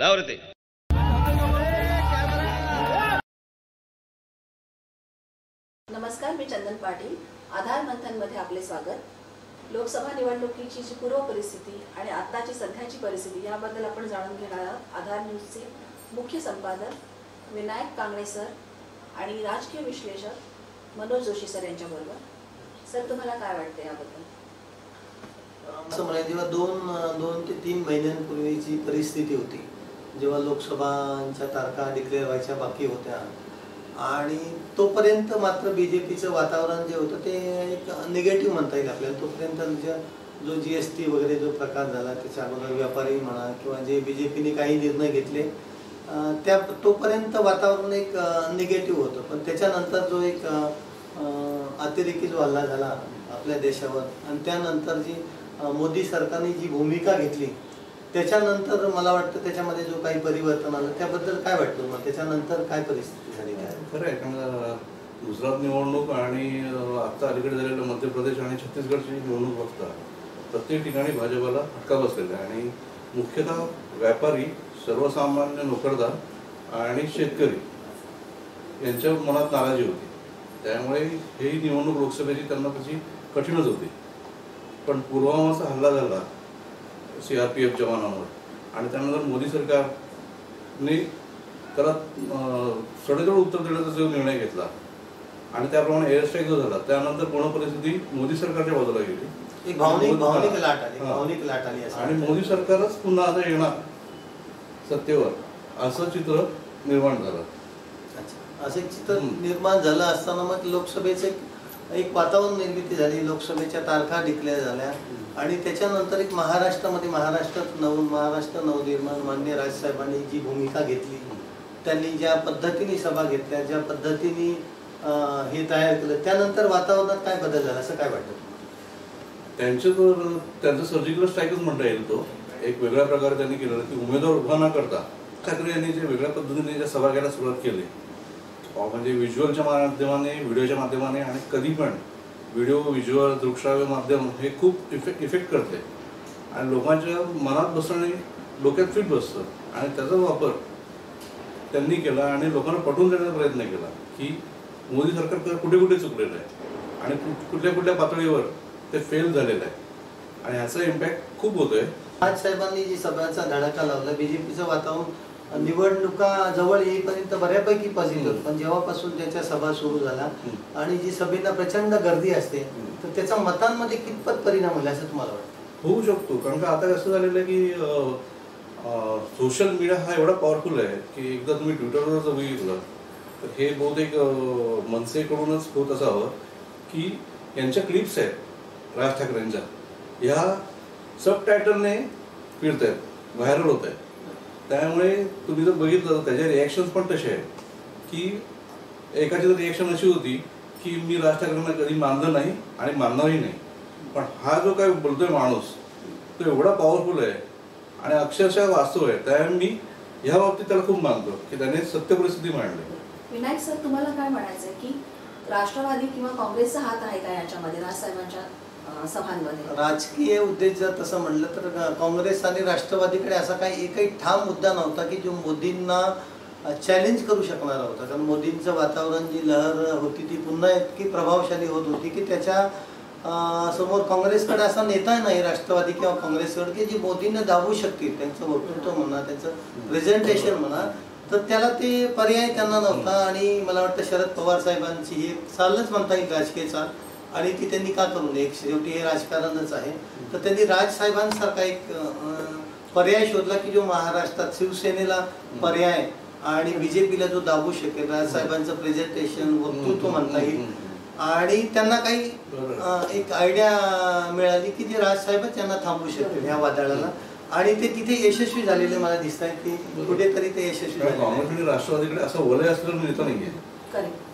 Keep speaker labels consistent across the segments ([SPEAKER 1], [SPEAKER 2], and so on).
[SPEAKER 1] ऐका लावर ते
[SPEAKER 2] नमस्कार मी चंदन पाटील. आधार मंथनमध्ये आपले स्वागत. लोकसभा निवडणुकीची जी पूर्व परिस्थिती आणि आत्ताची सध्याची परिस्थिती याबद्दल आपण जाणून घेणार आहोत. आधार न्यूजचे मुख्य संपादक विनायक कांगणे सर आणि राजकीय विश्लेषक मनोज जोशी सर यांच्याबरोबर. सर तुम्हाला काय वाटतं याबद्दल?
[SPEAKER 3] असं म्हणायचं दोन दोन ते तीन महिन्यांपूर्वीची परिस्थिती होती जेव्हा लोकसभांच्या तारखा डिक्लेअर व्हायच्या बाकी होत्या. आणि तोपर्यंत मात्र बी जे पीचं वातावरण जे होतं ते एक निगेटिव्ह म्हणता येईल आपल्याला. तोपर्यंत ज्या जो जी एस टी वगैरे जो प्रकार झाला त्याच्या अगोदर व्यापारी म्हणा किंवा जे बी जे पीने काही निर्णय घेतले त्या तोपर्यंत वातावरण एक निगेटिव्ह होतं. पण त्याच्यानंतर जो एक अतिरेकी जो हल्ला झाला आपल्या देशावर आणि त्यानंतर जी मोदी सरकारने जी भूमिका घेतली त्याच्यानंतर मला वाटतं त्याच्यामध्ये जो काही परिवर्तन आलं त्याबद्दल काय वाटतं मग त्याच्यानंतर काय परिस्थिती झाली? काय
[SPEAKER 4] खरं आहे कारण गुजरात निवडणूक आणि आता अलीकडे झालेलं मध्य प्रदेश आणि छत्तीसगडची निवडणूक बघता प्रत्येक ठिकाणी भाजपाला फटका बसलेला आहे. आणि मुख्यतः व्यापारी सर्वसामान्य नोकरदार आणि शेतकरी यांच्या मनात नाराजी होती. त्यामुळे ही निवडणूक लोकसभेची त्यांना तशी कठीणच होती. पण पुलवामाचा हल्ला झाला सी आर पी एफ जवानांवर आणि त्यानंतर मोदी सरकारने त्याला अं, सडेतोड उत्तर देण्याचा जो निर्णय घेतला आणि त्याप्रमाणे एअर स्ट्राईक जो झाला त्यानंतर पूर्ण परिस्थिती मोदी सरकारच्या बाजूला गेली आणि. मोदी सरकारच पुन्हा आता येणार सत्तेवर असं चित्र निर्माण झालं.
[SPEAKER 3] असं चित्र. निर्माण झालं असताना मग लोकसभेचे एक- एक वातावरण निर्मिती झाली लोकसभेच्या तारखा डिक्लेअर झाल्या आणि त्याच्यानंतर एक महाराष्ट्रामध्ये महाराष्ट्रात नव महाराष्ट्र नवनिर्माण मान्य राजसाहेबांनी जी भूमिका घेतली त्यांनी ज्या पद्धतीने सभा घेतल्या ज्या पद्धतीने हे तयार केलं त्यानंतर वातावरणात काय बदल झाला असं काय वाटतं?
[SPEAKER 4] त्यांचं तर त्यांचं सर्जिकल स्ट्राईकच म्हणता येईल तो. एक वेगळ्या प्रकारे त्यांनी केलेला की उमेदवार उभा न करता ठाकरे यांनी जे वेगळ्या पद्धतीने ज्या सभा घ्यायला सुरुवात केली म्हणजे व्हिज्युअलच्या माध्यमाने व्हिडिओच्या माध्यमाने आणि कधी पण व्हिडिओ व्हिज्युअल दृकश्राव्य माध्यम हे खूप इफेक्ट इफेक्ट करते. आणि लोकांच्या मनात बसणे डोक्यात फिट बसतं. आणि त्याचा वापर त्यांनी केला आणि लोकांना पटवून देण्याचा प्रयत्न केला की मोदी सरकार कुठे कुठे चुकलेलं आहे? आणि कुठल्या कुठल्या पातळीवर ते फेल झालेलं आहे? आणि ह्याचा इम्पॅक्ट खूप होतोय.
[SPEAKER 3] राजसाहेबांनी जी सगळ्याचा धडाका लावला बीजेपीचं वातावरण निवडणुका जवळ येईपर्यंत बऱ्यापैकी पॉझिटिव्ह. पण जेव्हापासून त्याच्या सभा सुरू झाला. आणि जी सभेला प्रचंड गर्दी असते. तर त्याचा मतांमध्ये कितपत परिणाम होईल असं तुम्हाला वाटतं
[SPEAKER 4] होऊ शकतो कारण का आता कसं झालेलं आहे की सोशल मीडिया हा एवढा पॉवरफुल आहे की एकदा तुम्ही ट्विटरवर जर बघितलं तर हे बहुतेक मनसेकडूनच होत असावं की यांच्या क्लिप्स आहेत राज ठाकरेंच्या ह्या सब टायटलने फिरत आहेत व्हायरल होत आहेत त्यामुळे तुम्ही जर बघितलं तर त्याचे रिॲक्शन्स पण तसे आहेत. की एकाची तर रिॲक्शन अशी होती की मी राज ठाकरेंना कधी मानलं नाही आणि मानणारही नाही. पण हा जो काय बोलतोय माणूस तो एवढा पॉवरफुल आहे आणि अक्षरशः वास्तव आहे. त्यामुळे मी ह्या बाबतीत त्याला खूप मानतो की त्याने सत्य परिस्थिती मांडली.
[SPEAKER 2] विनायक सर तुम्हाला काय म्हणायचंय की राष्ट्रवादी किंवा काँग्रेसचा हात आहे का याच्यामध्ये राजसाहेबांच्या सभांमध्ये
[SPEAKER 3] राजकीय उद्देश जर तसं म्हणलं तर काँग्रेस आणि राष्ट्रवादीकडे असा काही एकही ठाम मुद्दा नव्हता की जो मोदींना चॅलेंज करू शकणारा होता. कारण मोदींचं वातावरण जी लहर होती ती पुन्हा इतकी प्रभावशाली होत होती की त्याच्यासमोर काँग्रेसकडे असा नेता नाही राष्ट्रवादी किंवा काँग्रेसकडे की जी मोदींना दाबू शकतील त्यांचं वक्तृत्व म्हणा त्यांचं प्रेझेंटेशन म्हणा तर त्याला ते पर्याय त्यांना नव्हता. आणि मला वाटतं शरद पवार साहेबांची हे चाललंच चालच म्हणता येईल राजकीय चाल. आणि ती त्यांनी का करू नये एक शेवटी हे राजकारणच आहे. तर त्यांनी राजसाहेबांसारखा एक पर्याय शोधला की जो महाराष्ट्रात शिवसेनेला पर्याय आणि बीजेपीला जो दाबू शकेल राजसाहेबांचं प्रेझेंटेशन वक्तृत्व म्हणता येईल. आणि त्यांना काही एक आयडिया मिळाली की जे राजसाहेबच त्यांना थांबवू शकतील ह्या वादळाला. आणि ते तिथे यशस्वी झालेले मला दिसत आहे की कुठेतरी ते यशस्वी.
[SPEAKER 4] आणि राष्ट्रवादीकडे असं वलय असलेलं नेता नाहीये. की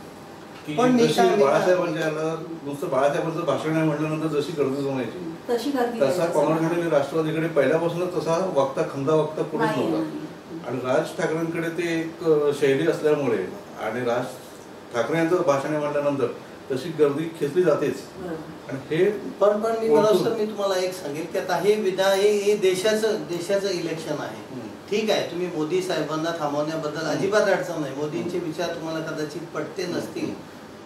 [SPEAKER 3] पण
[SPEAKER 4] जशी बाळासाहेबांच्या याला नुसतं बाळासाहेबांचं भाषण आहे म्हटल्यानंतर जशी गर्दी जमायची
[SPEAKER 2] तशी गर्दी
[SPEAKER 4] तसा. काँग्रेसकडे राष्ट्रवादीकडे पहिल्यापासूनच तसा वक्ता खंदा वक्ता कुठेच
[SPEAKER 2] नाही,
[SPEAKER 4] नव्हता. आणि राज ठाकरेंकडे ते एक शैली असल्यामुळे आणि राज ठाकरे यांचं भाषण आहे म्हटल्यानंतर तशी गर्दी खेचली जातेच. आणि हे
[SPEAKER 3] पण पण मी मनोज सर मी तुम्हाला एक सांगेल की आता हे विधा हे देशाचं देशाचं इलेक्शन आहे. ठीक आहे तुम्ही मोदी साहेबांना थांबवण्याबद्दल अजिबात अडचण नाही. मोदींचे विचार तुम्हाला कदाचित पटते नसतील.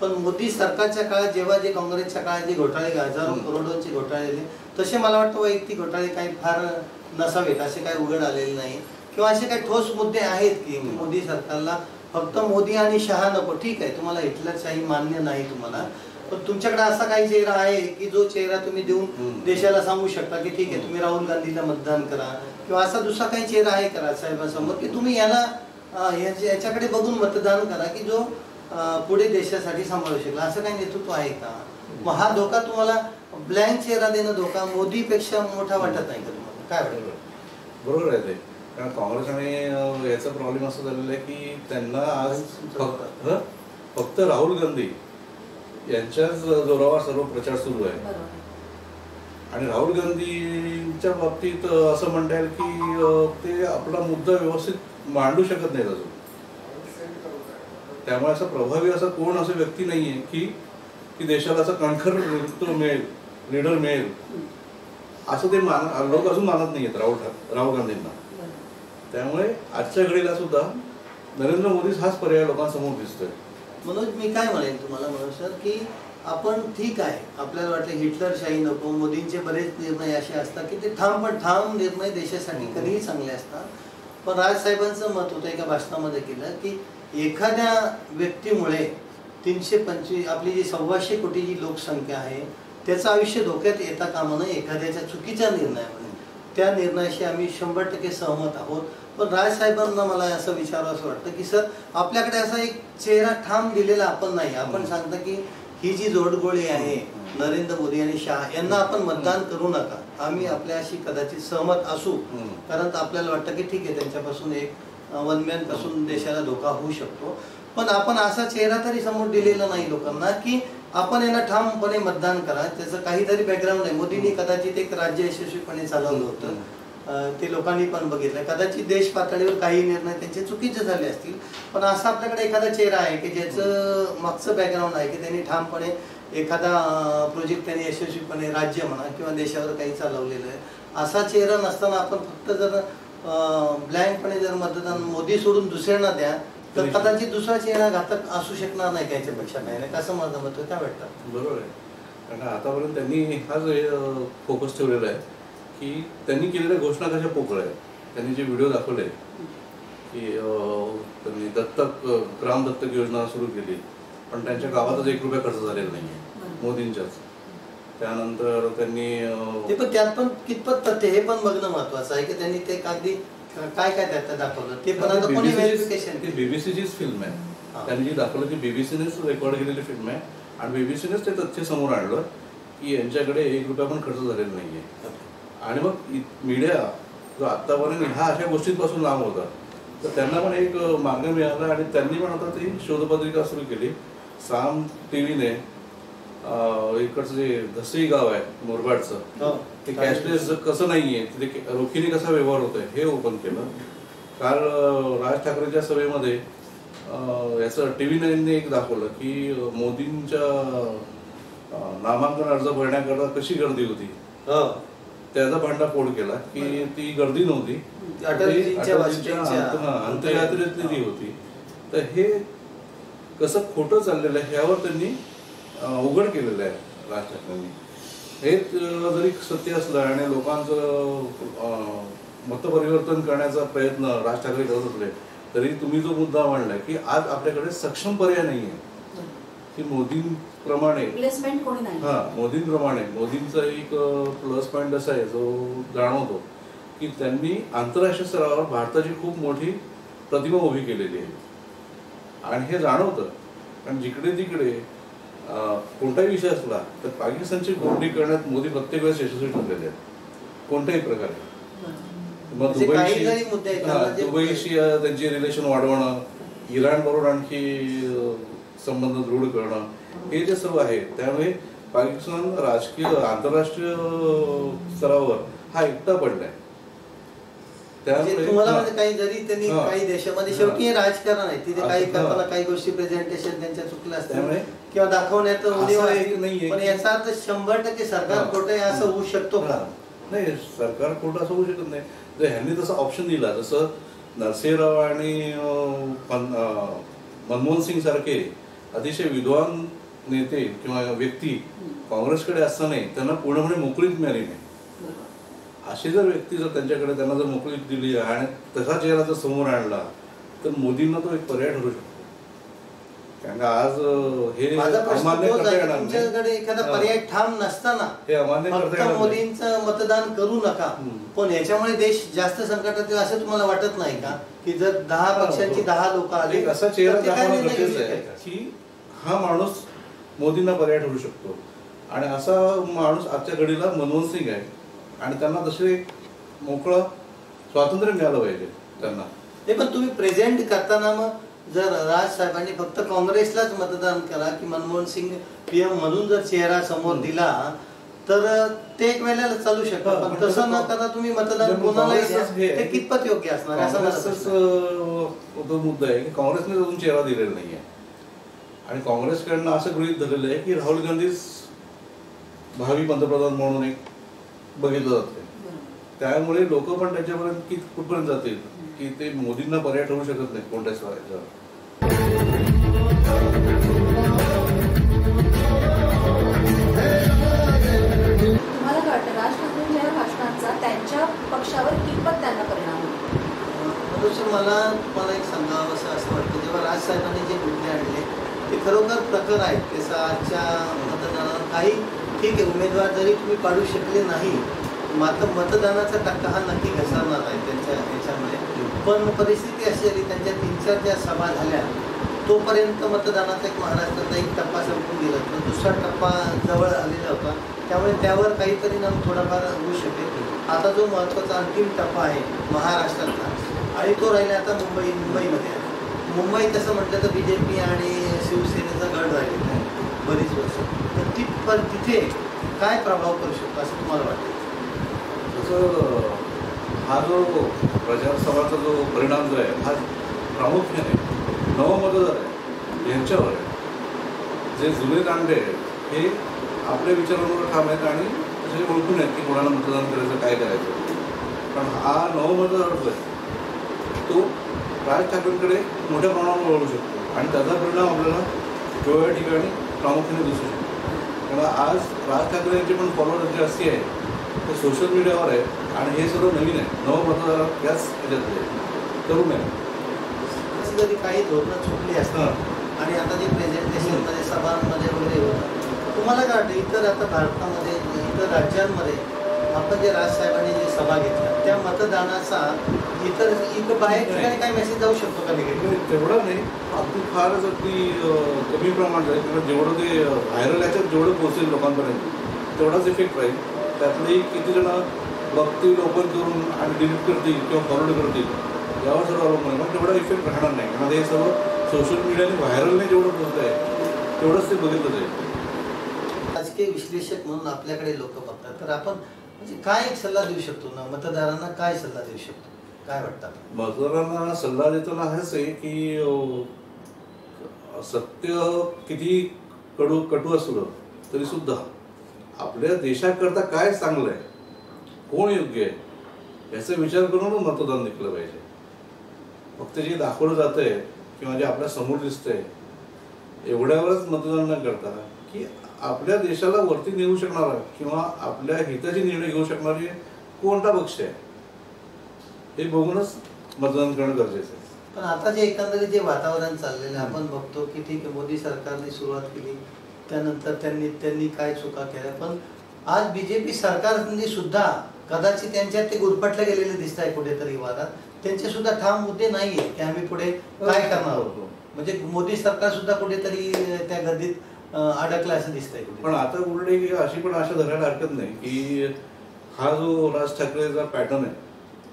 [SPEAKER 3] पण मोदी सरकारच्या काळात जेव्हा जे काँग्रेसच्या काळात जे घोटाळे हजारो. करोडोंचे घोटाळे झाले तसे मला वाटतं वैयक्तिक घोटाळे काही फार नसावेत असे काही उघड आलेले नाही किंवा असे काही ठोस मुद्दे आहेत की. मोदी सरकारला फक्त मोदी आणि शहा नको ठीक आहे तुम्हाला हिटलरशाही मान्य नाही तुम्हाला पण तुमच्याकडे असा काही चेहरा आहे की जो चेहरा तुम्ही देऊन. देशाला सांगू शकता की ठीक आहे तुम्ही राहुल गांधीला मतदान करा किंवा असा दुसरा काही चेहरा आहे करा साहेबांसमोर की तुम्ही याला याच्याकडे बघून मतदान करा की जो पुढे देशासाठी सांभाळू शकला. असं काही नेतृत्व आहे का? मग हा धोका तुम्हाला ब्लँक चेहरा देणं धोका मोदीपेक्षा मोठा वाटत नाही का तुम्हाला? काय वाटतं?
[SPEAKER 4] बरोबर आहे ते. कारण काँग्रेस आणि याचा प्रॉब्लेम असं झालेला आहे की त्यांना आज फक्त हं? फक्त राहुल गांधी यांच्याच जोरावर सर्व प्रचार सुरू आहे. आणि राहुल गांधीच्या बाबतीत असं म्हणता येईल की ते आपला मुद्दा व्यवस्थित मांडू शकत नाहीत अजून. त्यामुळे असं प्रभावी असं कोण असं व्यक्ती नाही आहे की की देशाला असं कणखर नेतृत्व मिळेल लीडर मिळेल. असं ते मान लोक अजून मानत आहेत राहुल ठाकरे राहुल गांधींना. त्यामुळे आजच्या घडीला सुद्धा नरेंद्र मोदीच हाच पर्याय लोकांसमोर दिसतोय.
[SPEAKER 3] मनोज मी काय म्हणेन तुम्हाला मनोज सर की आपण ठीक आहे आपल्याला वाटलं हिटलरशाही नको मोदींचे बरेच निर्णय असे असतात की ते ठाम पण ठाम निर्णय देशासाठी कधीही चांगले असतात. पण राजसाहेबांचं मत होतं एका भाषणामध्ये केलं की एखाद्या व्यक्तीमुळे तीनशे पंचवीस आपली जी सव्वाशे कोटी जी लोकसंख्या आहे त्याचं आयुष्य धोक्यात येता कामा नये एखाद्याच्या चुकीच्या निर्णयामुळे. त्या निर्णयाशी आम्ही शंभर टक्के सहमत आहोत. पण राजसाहेबांना मला असं विचारावं असं वाटतं की सर आपल्याकडे असा एक चेहरा ठाम दिलेला आपण नाही. आपण. सांगता की ही जी जोडगोळी आहे. नरेंद्र मोदी आणि शाह यांना आपण मतदान करू नका. आम्ही आपल्याशी कदाचित सहमत असू. कारण आपल्याला वाटतं की ठीक आहे त्यांच्यापासून एक वनमॅनपासून देशाला धोका होऊ शकतो. पण आपण असा चेहरा तरी समोर दिलेला नाही लोकांना की आपण यांना ठामपणे मतदान करा. त्याचं काहीतरी बॅकग्राऊंड आहे. मोदींनी कदाचित एक राज्य यशस्वीपणे चालवलं होतं. ते लोकांनी पण बघितलं. कदाचित देश पातळीवर काही निर्णय त्यांचे चुकीचे झाले असतील. पण असा आपल्याकडे एखादा चेहरा आहे की ज्याचं मागचं बॅकग्राऊंड आहे की त्यांनी ठामपणे एखादा प्रोजेक्ट त्यांनी यशस्वीपणे राज्य म्हणा किंवा देशावर काही चालवलेलं आहे. असा चेहरा नसताना आपण फक्त जर ब्लँकपणे जर मतदान मोदी सोडून दुसऱ्यांना द्या तर. कदाचित दुसरा चेहरा घातक असू शकणार नाही का याच्यापेक्षा काही नाही कसं माझं मत आहे? काय वाटतं
[SPEAKER 4] बरोबर आहे कारण आतापर्यंत त्यांनी हाच फोकस ठेवलेला आहे की त्यांनी केलेल्या घोषणा कशा पोकळ आहेत त्यांनी जे व्हिडिओ दाखवले की अं, त्यांनी दत्तक ग्राम दत्तक योजना सुरू केली पण त्यांच्या गावातच एक रुपया खर्च झालेला नाही
[SPEAKER 2] बरोबर.
[SPEAKER 4] मोदींच्याच त्यानंतर त्यांनी
[SPEAKER 3] ते पण त्यात पण कितपत तथ्य हे पण बघणं महत्वाचं आहे की त्यांनी ते अगदी काय काय त्यात दाखवलं? ते पण आता कोणी व्हेरिफिकेशन
[SPEAKER 4] ती बीबीसीचीच फिल्म आहे. त्यांनी जी दाखवलं ती बीबीसीनेच रेकॉर्ड केलेली फिल्म आहे. आणि बीबीसीनेच ते तथ्य समोर आणलं की यांच्याकडे एक रुपया पण खर्च झालेला नाहीये. आणि मग मीडिया जो आतापर्यंत ह्या अशा गोष्टींपासून लांब होता तर त्यांना पण एक मार्ग मिळाला आणि त्यांनी पण आता ती शोधपत्रिका सुरू केली. साम टीव्हीने इकडचं जे धसई गाव आहे मोरबाडचं
[SPEAKER 3] हो.
[SPEAKER 4] ते कॅशलेस कसं नाहीये तिथे रोखीने कसा व्यवहार होतोय हे ओपन केलं. काल राज ठाकरेंच्या सभेमध्ये याचं टी व्ही नाईनने एक दाखवलं की मोदींच्या नामांकन अर्ज भरण्याकरता कशी गर्दी होती.
[SPEAKER 3] हो.
[SPEAKER 4] त्याचा भांडाफोड केला की ती गर्दी नव्हती.
[SPEAKER 3] अटलजींच्या
[SPEAKER 4] ती होती. तर हे कसं खोटं चाललेलं आहे ह्यावर त्यांनी उघड केलेलं आहे राज ठाकरेंनी हे जरी सत्य असलं आणि लोकांचं मतपरिवर्तन करण्याचा प्रयत्न राज ठाकरे करत असले तरी तुम्ही जो मुद्दा मांडलाय की आज आपल्याकडे सक्षम पर्याय नाहीये की मोदींप्रमाणे
[SPEAKER 2] नाही.
[SPEAKER 4] हा मोदींप्रमाणे. मोदींचा एक प्लस पॉईंट असा आहे जो जाणवतो की त्यांनी आंतरराष्ट्रीय स्तरावर भारताची खूप मोठी प्रतिमा उभी केलेली आहे. आणि हे जाणवतं. कारण जिकडे तिकडे कोणताही विषय असला तर पाकिस्तानची गोडणी करण्यात मोदी प्रत्येक वेळेस यशस्वी ठरलेले आहेत. कोणत्याही प्रकारे. मग
[SPEAKER 3] म्हणजे
[SPEAKER 4] दुबईशी
[SPEAKER 3] जरी मुद्दे आहेत
[SPEAKER 4] हा,
[SPEAKER 3] त्यांना जे-
[SPEAKER 4] दुबईशी त्यांची रिलेशन वाढवणं इराण बरोबर आणखी संबंध दृढ करणं हे जे सर्व आहे त्यामुळे पाकिस्तान राजकीय आंतरराष्ट्रीय स्तरावर हा एकटा पडलाय.
[SPEAKER 3] म्हणजे तुम्हाला. म्हणजे काही जरी त्यांनी. काही देशामध्ये. शेवटी हे राजकारण आहे तिथे काही. करताना काही गोष्टी प्रेझेंटेशन त्यांच्या चुकल्या असतात किंवा दाखवण्यात
[SPEAKER 4] आहे
[SPEAKER 3] पण याचा अर्थ शंभर टक्के सरकार. खोटं आहे असं होऊ शकतो का.
[SPEAKER 4] नाही सरकार खोटं असं होऊ शकत नाही जर ह्यांनी तसा ऑप्शन दिला जसं नरसिंहराव आणि मनमोहन सिंग सारखे अतिशय विद्वान नेते किंवा व्यक्ती काँग्रेसकडे असतानाही त्यांना पूर्णपणे मोकळीक मिळाली नाही अशी जर व्यक्ती जर त्यांच्याकडे त्यांना जर मोकळीक दिली आणि तसा चेहरा जर समोर आणला तर मोदींना तो एक पर्याय ठरू शकतो कारण आज हे अमान्य
[SPEAKER 3] तोच
[SPEAKER 4] करता
[SPEAKER 3] आहे
[SPEAKER 4] येणार
[SPEAKER 3] तुमच्याकडे एखादा. पर्याय ठाम नसताना
[SPEAKER 4] हे अमान्य करता येणार.
[SPEAKER 3] मोदींचं मतदान करू नका. पण याच्यामुळे देश जास्त संकटात येईल असं तुम्हाला वाटत नाही का की जर दहा पक्षांची दहा लोक आली
[SPEAKER 4] असा चेहरा दाखवणं गरजेचं आहे? की हा माणूस मोदींना पर्याय ठरू शकतो आणि असा माणूस आजच्या घडीला मनमोहन सिंग आहे आणि त्यांना तसे एक मोकळं स्वातंत्र्य मिळालं पाहिजे त्यांना
[SPEAKER 3] हे पण तुम्ही प्रेझेंट करताना मग जर राज साहेबांनी फक्त काँग्रेसलाच मतदान करा की मनमोहन सिंग पीएम म्हणून जर चेहरा समोर. दिला तर ते एक वेळेला चालू शकतं पण
[SPEAKER 4] पण
[SPEAKER 3] तसं न करता तुम्ही मतदान कोणालाही ते कितपत योग्य असणार? असं
[SPEAKER 4] तो मुद्दा आहे की काँग्रेसने अजून चेहरा दिलेला नाही आहे आणि काँग्रेसकडनं असं गृहीत धरलेलं आहे की राहुल गांधीच भावी पंतप्रधान म्हणून एक बघितलं जाते त्यामुळे लोक पण त्याच्यापर्यंत की कुठपर्यंत जातील? की ते मोदींना पर्याय ठरू शकत नाही कोणत्याच
[SPEAKER 2] तुम्हाला काय वाटतं राज ठाकरेंच्या या भाषणांचा त्यांच्या पक्षावर कितपत त्यांना परिणाम
[SPEAKER 3] मला मला एक सांगावं असं असं वाटतं. जेव्हा राजसाहेबांनी जे मुद्दे आणले ते खरोखर प्रखर आहेत. त्याचा आजच्या ठीक आहे उमेदवार जरी तुम्ही काढू शकले नाही मात्र मतदानाचा टक्का हा नक्की घसरणार आहे त्यांच्या याच्यामध्ये पण परिस्थिती अशी आली त्यांच्या तीन चार ज्या सभा झाल्या तोपर्यंत मतदानाचा एक महाराष्ट्राचा एक टप्पा संपून गेला पण दुसरा टप्पा जवळ आलेला होता. त्यामुळे त्यावर काही परिणाम थोडाफार होऊ शकेल. आता जो महत्त्वाचा अंतिम टप्पा आहे महाराष्ट्रातला आणि तो राहिला आता मुंबई मुंबईमध्ये. मुंबई तसं म्हटलं तर बी जे पी आणि शिवसेनेचा गड राहिलेला आहे बरीच वर्ष. पण तिथे काय प्रभाव करू शकतो असं तुम्हाला वाटतं?
[SPEAKER 4] तसं हा जो प्रजासभाचा जो परिणाम जो आहे हा प्रामुख्याने नवमतदार आहे यांच्यावर आहे. जे जुने दांडे आहेत हे आपल्या विचारांवर ठाम आहेत आणि तसे ओळखून आहेत की कोणाला मतदान करायचं काय करायचं. पण हा नवमतदार जो आहे तो राज ठाकरेंकडे मोठ्या प्रमाणावर वळू शकतो. आणि त्याचा परिणाम आपल्याला वेगवेगळ्या ठिकाणी प्रामुख्याने दिसू शकतो. कारण आज राज ठाकरे यांचे पण फॉलोअर जे असे आहे. ते सोशल मीडियावर आहे. आणि हे सर्व नवीन आहे. नवमतदार याच ह्याच्यातले आहे. तरुण आहे.
[SPEAKER 3] असं जरी काही धोरणं चुकली असतात आणि आता जे प्रेझेंटेशनमध्ये सभांमध्ये वगैरे होतं तुम्हाला काय वाटतं इतर आता भारतामध्ये इतर राज्यांमध्ये आपण जे राजसाहेबांनी जे सभा घेतल्या त्या मतदानाचा इतर इतर बाहेर ठिकाणी काय मेसेज जाऊ शकतो का निगेटिव्ह
[SPEAKER 4] म्हणजे तेवढं नाही. अगदी फारच अगदी कमी प्रमाणात आहे. किंवा जेवढं ते व्हायरल याच्यात जेवढं पोहोचेल लोकांपर्यंत तेवढाच इफेक्ट राहील. त्यातले किती जण बघतील ओपन करून आणि डिलीट करतील किंवा फॉरवर्ड करतील यावर सर्व अवलंबून आहे. पण तेवढा इफेक्ट राहणार नाही. कारण हे सर्व सोशल मीडियाने व्हायरलने जेवढं पोहोचत आहे तेवढंच ते बघितलं जाईल
[SPEAKER 3] राजकीय विश्लेषक म्हणून आपल्याकडे लोक बघतात. तर आपण म्हणजे काय एक सल्ला देऊ शकतो ना? मतदारांना काय सल्ला देऊ शकतो? काय वाटतं?
[SPEAKER 4] मतदारांना सल्ला देताना हेच आहे की सत्य किती कडू कटू असलं तरी सुद्धा आपल्या देशाकरता काय चांगलं आहे कोण योग्य आहे याचा विचार करूनच मतदान निघलं पाहिजे. फक्त जे दाखवलं जात आहे किंवा जे आपल्यासमोर दिसतंय एवढ्यावरच मतदान न करता की आपल्या देशाला वरती नेऊ शकणारा किंवा आपल्या हिताचे निर्णय घेऊ शकणारे कोणता पक्ष आहे? हे बघूनच मतदान करणं गरजेचं आहे.
[SPEAKER 3] पण आता जे एकंदरीत जे वातावरण चाललेलं आहे आपण बघतो की ठीक आहे मोदी सरकारने सुरुवात केली त्यानंतर त्यांनी त्यांनी काय चुका केल्या पण आज बीजेपी सरकारने सुद्धा कदाचित त्यांच्यात ते गुरफटले गेलेले दिसत आहे कुठेतरी वादात. त्यांचे सुद्धा ठाम मुद्दे नाही आहेत की आम्ही पुढे काय करणार होतो म्हणजे मोदी सरकार सुद्धा कुठेतरी त्या गर्दीत अडकलं असं दिसतंय
[SPEAKER 4] पण आता उलट एक अशी पण आशा धरायला हरकत नाही की हा जो राज ठाकरेचा पॅटर्न आहे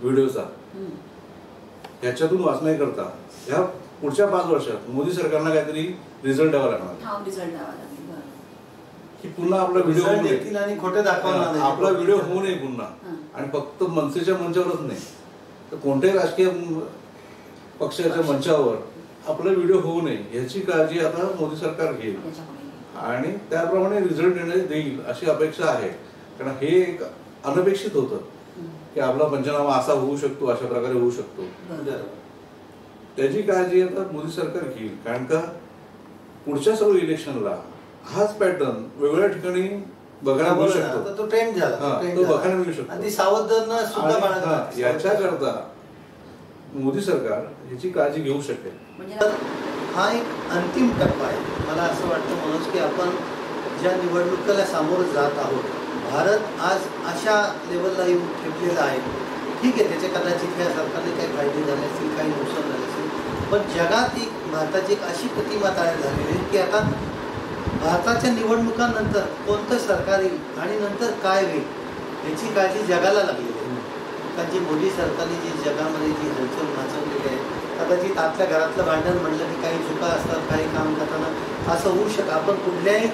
[SPEAKER 4] व्हिडिओचा. ह्याच्यातून वाचण्या करता ह्या पुढच्या पाच वर्षात मोदी सरकारला काहीतरी रिझल्ट द्यावा लागणार. की पुन्हा आपला व्हिडिओ होऊ
[SPEAKER 3] आणि खोटे दाखवणार नाही.
[SPEAKER 4] हा, आपला व्हिडिओ होऊ नये पुन्हा
[SPEAKER 2] हं.
[SPEAKER 4] आणि फक्त मनसेच्या मंचावरच नाही तर कोणत्याही राजकीय पक्षाच्या मंचावर आपला व्हिडिओ होऊ नये याची काळजी आता मोदी सरकार घेईल. आणि त्याप्रमाणे रिझल्ट देईल अशी अपेक्षा आहे कारण हे एक अनपेक्षित होतं की आपला पंचनामा असा होऊ शकतो अशा प्रकारे होऊ शकतो. त्याची काळजी आता मोदी सरकार घेईल कारण का पुढच्या सर्व इलेक्शनला हाच पॅटर्न वेगवेगळ्या ठिकाणी बघायला मिळू. शकतो
[SPEAKER 3] आता तो ट्रेंड झाला
[SPEAKER 4] तो. बघायला मिळू शकतो.
[SPEAKER 3] सावधनं सुद्धा.
[SPEAKER 4] हा, याच्याकरता मोदी सरकार ह्याची काळजी घेऊ शकेल
[SPEAKER 2] म्हणजे
[SPEAKER 3] हा एक अंतिम टप्पा आहे मला असं वाटतं मनोज की आपण ज्या निवडणुकीला सामोरं जात आहोत भारत आज अशा लेवलला येऊन ठेपलेला आहे. ठीक आहे त्याच्या कदाचित या सरकारने काही फायदे झाले असतील काही नुकसान झाले असेल पण जगात एक भारताची एक अशी प्रतिमा तयार झालेली आहे की आता भारताच्या निवडणुकांनंतर कोणतं सरकार येईल आणि नंतर काय होईल याची काळजी जगाला लागलेली आहे. कारण जी मोदी सरकारने जी जगामध्ये जी हलचल नाचवलेली कदाचित आपल्या घरातलं भांडण म्हणलं की काही चुका असतात काही काम करताना असं होऊ शकतं. आपण कुठल्याही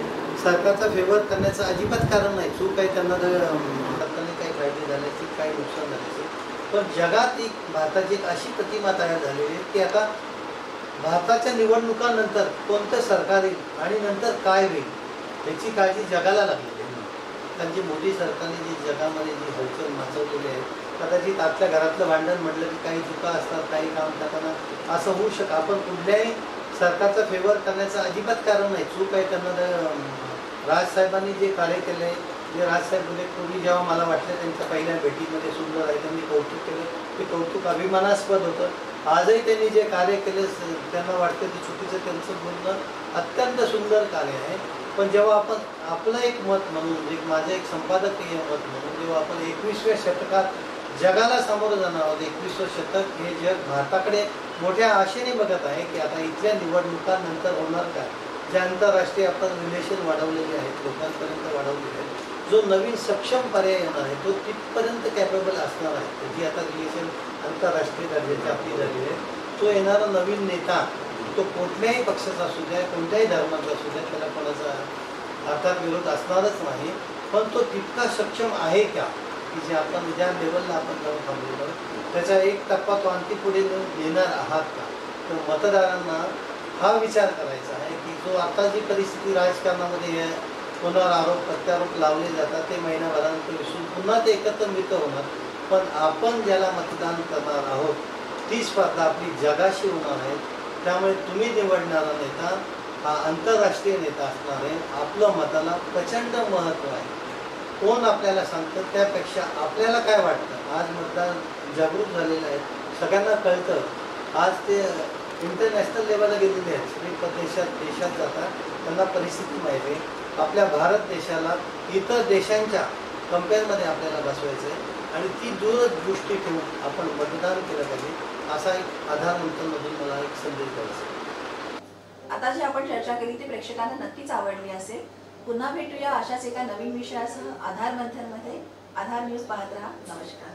[SPEAKER 3] सरकारचा फेवर करण्याचं अजिबात कारण नाही. चूक आहे त्यांना भारताने काही फायदे झाल्याची काही नुकसान झाल्याचे पण जगात एक भारताची एक अशी प्रतिमा तयार झालेली आहे की आता भारताच्या निवडणुकांनंतर कोणतं सरकार येईल आणि नंतर काय होईल याची काळजी जगाला लागलेली आहे. कारण मोदी सरकारने जी जगामध्ये जी हलचल माचवलेली आहे कदाचित आपल्या घरातलं भांडण म्हटलं की काही चुका असतात काही काम करताना असं होऊ शकतं आपण कुठल्याही सरकारचा फेवर करण्याचं अजिबात कारण नाही. चूक आहे त्यांना राजसाहेबांनी जे कार्य केले जे राजसाहेब म्हणजे पूर्वी जेव्हा मला वाटलं त्यांच्या पहिल्या भेटीमध्ये सुंदर आहे त्यांनी कौतुक केलं. ते कौतुक अभिमानास्पद होतं. आजही त्यांनी जे कार्य केले त्यांना वाटतं ते चुकीचं त्यांचं बोलणं अत्यंत सुंदर कार्य आहे. पण जेव्हा आपण आपलं एक मत म्हणून म्हणजे माझं एक संपादकीय मत म्हणून जेव्हा आपण एकवीसव्या शतकात जगाला सामोरं जाणार आहोत एकवीसवं शतक. हे जग भारताकडे मोठ्या आशेने बघत आहे की आता इथल्या निवडणुकांनंतर होणार काय? जे आंतरराष्ट्रीय आपण रिलेशन वाढवलेले आहेत लोकांपर्यंत वाढवलेले आहेत जो नवीन सक्षम पर्याय येणार आहे तो तिथपर्यंत कॅपेबल असणार आहे. जी आता रिलेशन आंतरराष्ट्रीय दर्जाची आपली झालेली आहे तो येणारा नवीन नेता तो कुठल्याही पक्षाचा असू द्या कोणत्याही धर्माचा असू द्या त्याला कोणाचा अर्थात विरोध असणारच नाही. पण तो तितका सक्षम आहे का? की जे आपण ज्या लेवलला आपण जाऊन थांबलेलो त्याचा एक टप्पा तो आणखी पुढे नेणार आहात का? तर मतदारांना हा विचार करायचा आहे की जो आता जी परिस्थिती राजकारणामध्ये आहे कोणावर आरोप प्रत्यारोप लावले जातात ते महिनाभरानंतर विसरून पुन्हा ते एकत्र मित्र होणार. पण आपण ज्याला मतदान करणार आहोत ती स्पर्धा आपली जगाशी होणार आहे. त्यामुळे तुम्ही निवडणारा नेता हा आंतरराष्ट्रीय नेता असणार आहे. आपलं मताला प्रचंड महत्त्व आहे. कोण आपल्याला सांगतं त्यापेक्षा आपल्याला काय वाटतं? आज मतदान जागृत झालेलं आहे. सगळ्यांना कळतं. आज ते इंटरनॅशनल लेवलला गेलेले आहेत. सगळी परदेशात देशात जातात. त्यांना परिस्थिती माहिती आहे. आपल्या भारत देशाला इतर देशांच्या कंपेअरमध्ये आपल्याला बसवायचं आहे. आणि ती दूरदृष्टी ठेवून आपण मतदान केलं पाहिजे असा एक आधार मंत्रमधून मला एक संदेश द्यायचा
[SPEAKER 2] आता जी आपण चर्चा केली ती प्रेक्षकांना नक्कीच आवडली असेल. पुन्हा भेटूया अशाच एका नवीन विषयासह आधार मंथनमध्ये. आधार न्यूज पाहत राहा. नमस्कार.